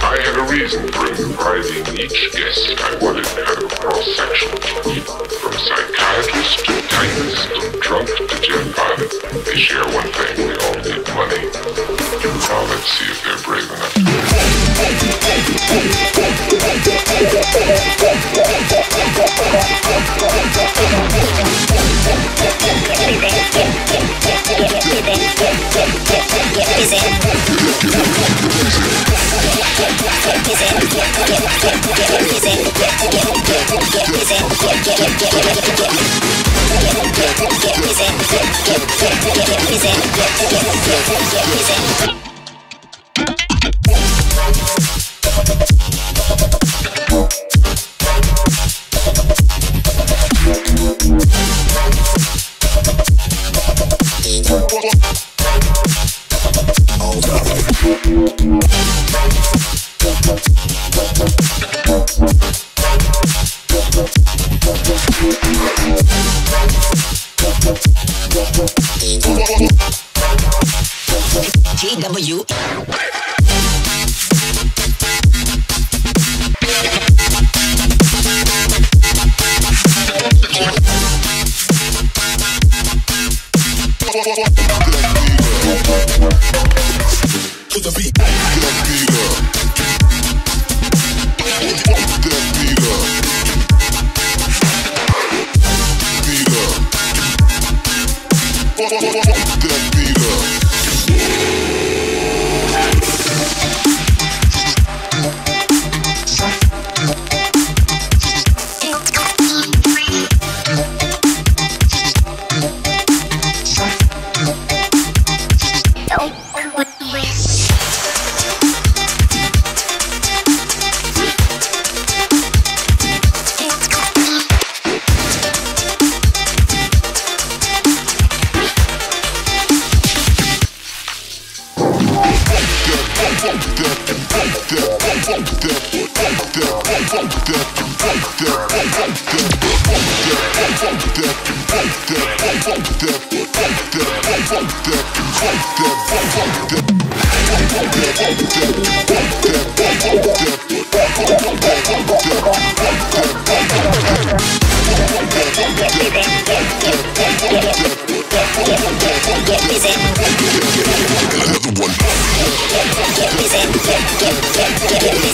I had a reason for inviting each guest I wanted kind of cross-sectional. From psychiatrist to typist, from drunk to Bonnett. They share Hold God. GW. What, what, what, that and bump that, bump that, bump that, bump that, bump that and bump that, bump that, bump that, bump that and bump that, bump that, bump that, bump that and bump that, bump that, bump that, bump that, bump that, bump that.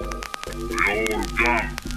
We all done